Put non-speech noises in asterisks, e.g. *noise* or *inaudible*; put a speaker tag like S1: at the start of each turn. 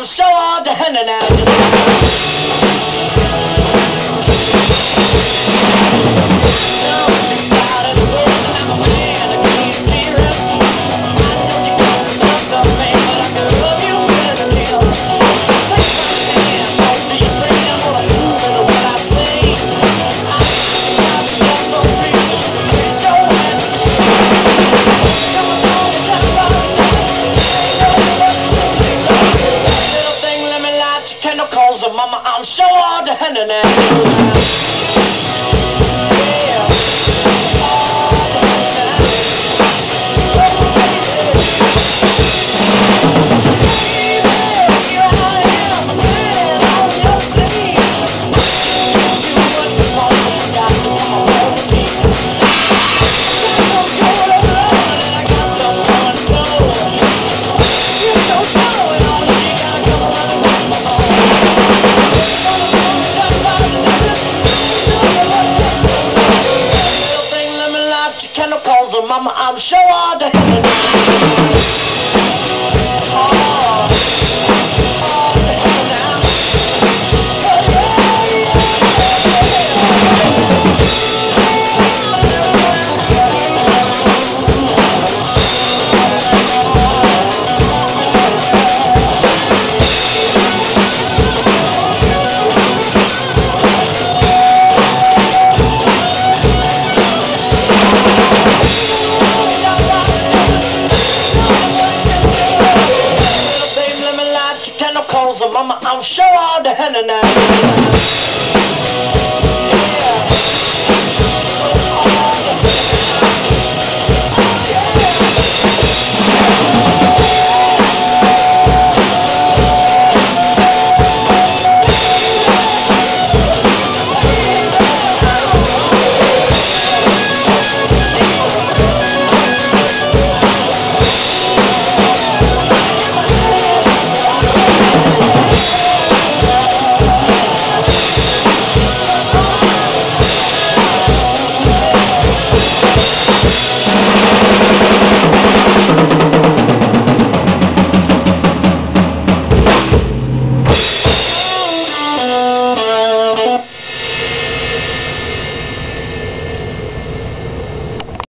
S1: I'm so hard to handle now. All Let your cause uh, mama, I'm sure the *laughs* na na na na